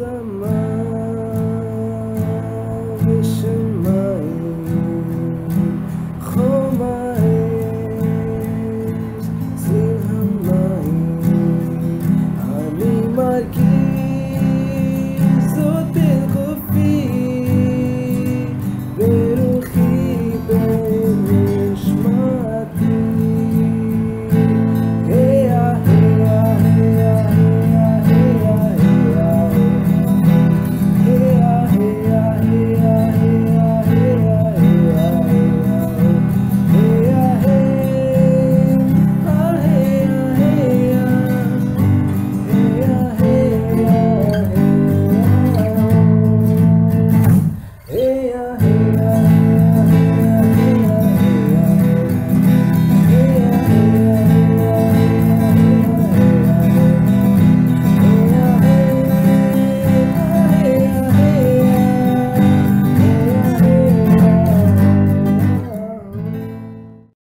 zaman